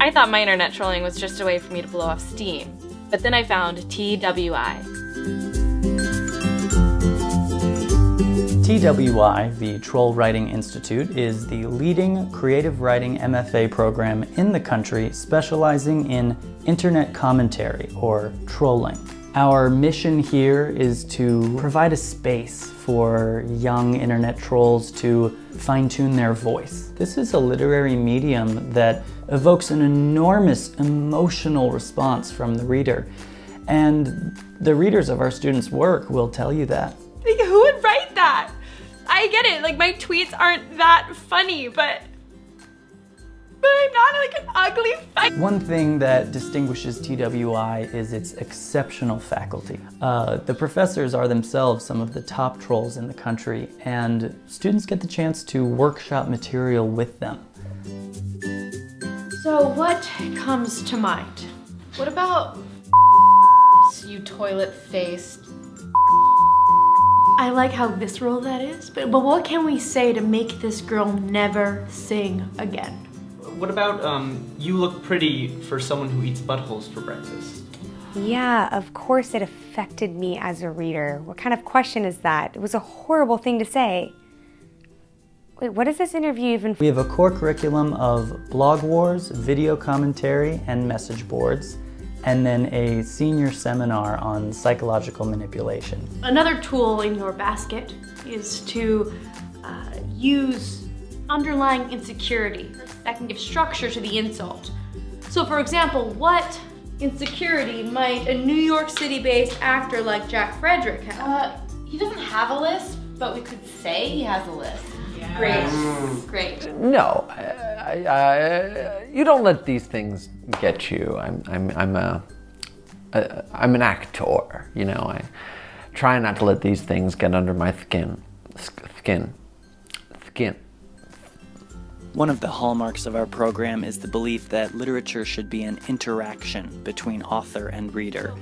I thought my internet trolling was just a way for me to blow off steam. But then I found TWI. TWI, the Troll Writing Institute, is the leading creative writing MFA program in the country specializing in internet commentary or trolling. Our mission here is to provide a space for young internet trolls to fine tune their voice. This is a literary medium that evokes an enormous emotional response from the reader. And the readers of our students' work will tell you that. Like, who would write that? I get it, like my tweets aren't that funny, but but I'm not like an ugly. One thing that distinguishes TWI is its exceptional faculty. Uh, the professors are themselves some of the top trolls in the country, and students get the chance to workshop material with them. So what comes to mind? What about you toilet-faced I like how visceral that is, but, but what can we say to make this girl never sing again? What about, um, you look pretty for someone who eats buttholes for breakfast? Yeah, of course it affected me as a reader. What kind of question is that? It was a horrible thing to say. Wait, what is this interview even? We have a core curriculum of blog wars, video commentary, and message boards and then a senior seminar on psychological manipulation. Another tool in your basket is to uh, use underlying insecurity that can give structure to the insult. So for example, what insecurity might a New York City-based actor like Jack Frederick have? Uh, he doesn't have a list, but we could say he has a list. Great, great. No, I, I, I, you don't let these things get you. I'm, I'm, I'm a, a, I'm an actor. You know, I try not to let these things get under my skin, skin, skin. One of the hallmarks of our program is the belief that literature should be an interaction between author and reader.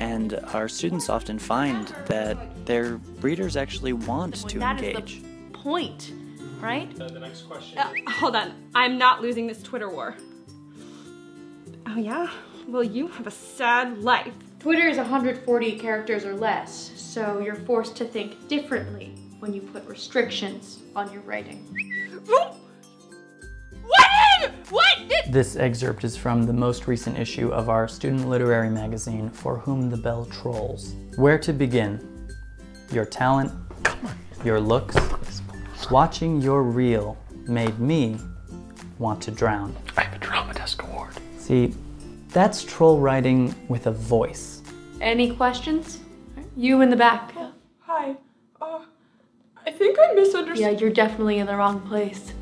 And our students often find that their readers actually want to engage. point right? Uh, the next question. Uh, hold on, I'm not losing this Twitter war. Oh yeah? Well, you have a sad life. Twitter is 140 characters or less, so you're forced to think differently when you put restrictions on your writing. What? What? This excerpt is from the most recent issue of our student literary magazine, For Whom the Bell Trolls. Where to begin? Your talent, your looks, Watching your reel made me want to drown. I have a Drama Desk Award. See, that's troll writing with a voice. Any questions? You in the back. Hi. Uh, I think I misunderstood. Yeah, you're definitely in the wrong place.